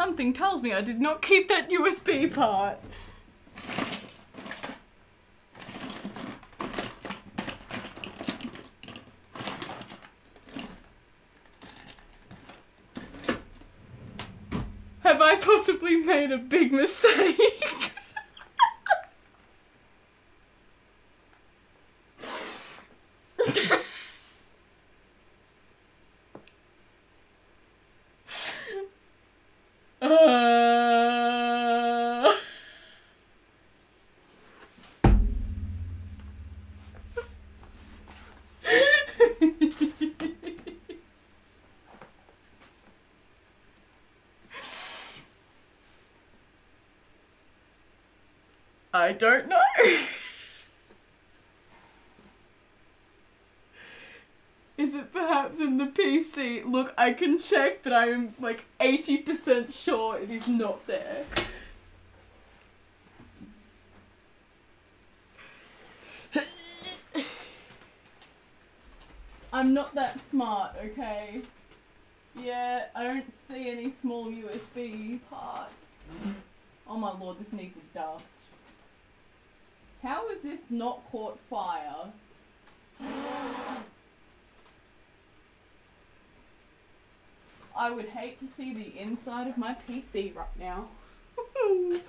Something tells me I did not keep that USB part. Have I possibly made a big mistake? uh... I don't know. Is it perhaps in the PC? Look, I can check, but I am like 80% sure it is not there. I'm not that smart, okay? Yeah, I don't see any small USB part. Oh my lord, this needs a dust. How is this not caught fire? I would hate to see the inside of my PC right now.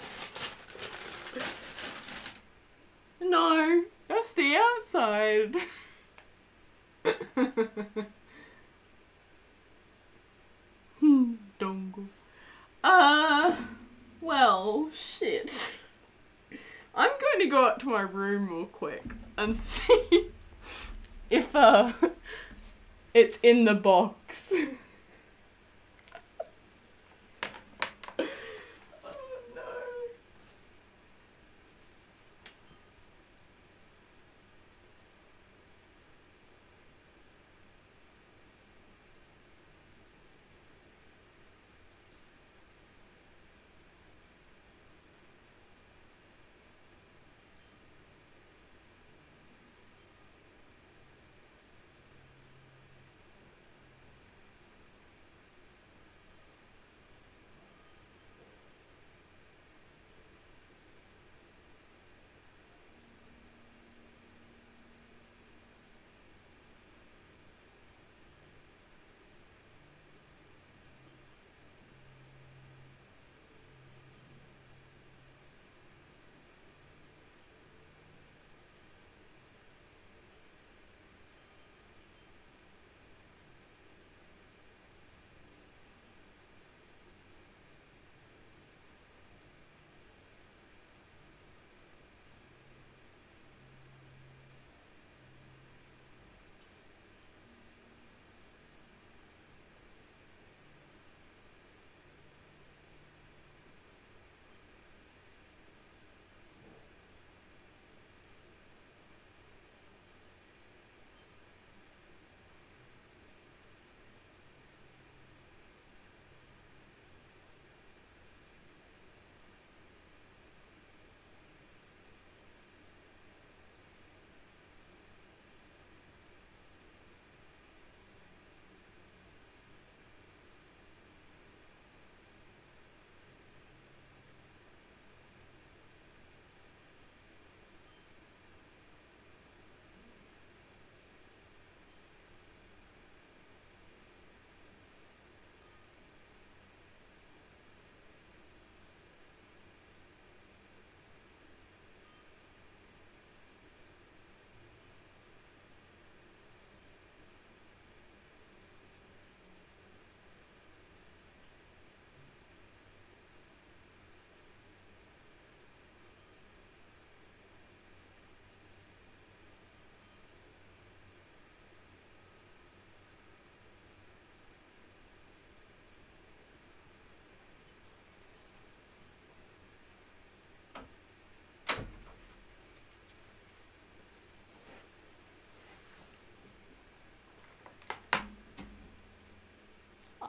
no, that's the outside. Hmm, Dongle. Uh, well, shit. To go up to my room real quick and see if uh it's in the box.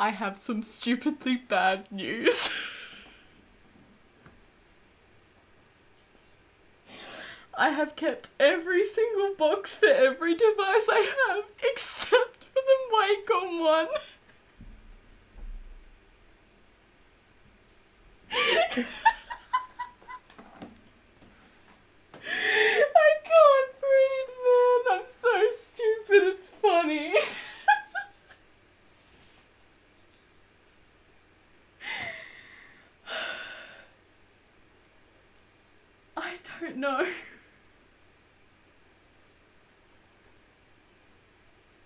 I have some stupidly bad news. I have kept every single box for every device I have except for the Wacom one. I can't breathe, man. I'm so stupid. It's funny. I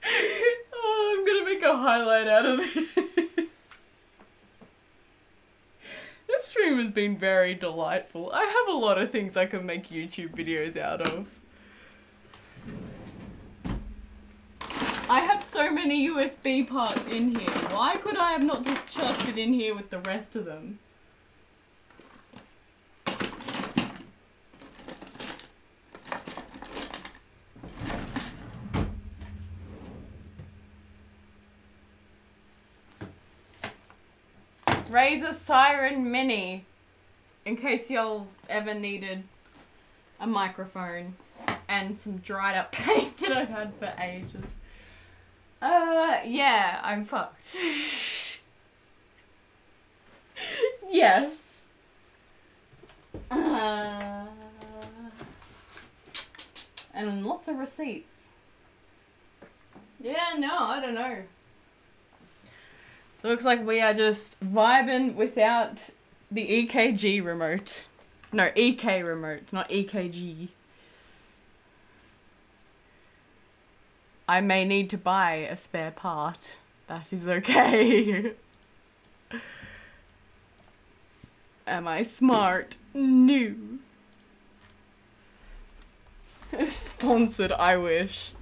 oh, I'm gonna make a highlight out of this. This stream has been very delightful. I have a lot of things I can make YouTube videos out of. I have so many USB parts in here. Why could I have not just chucked it in here with the rest of them? Razer Seiren Mini. In case y'all ever needed a microphone and some dried up paint that I've had for ages. Uh, yeah, I'm fucked. yes. Uh, and lots of receipts. Yeah, no, I don't know. Looks like we are just vibing without the EKG remote. No, EK remote, not EKG. I may need to buy a spare part. That is okay. Am I smart? No. Sponsored, I wish.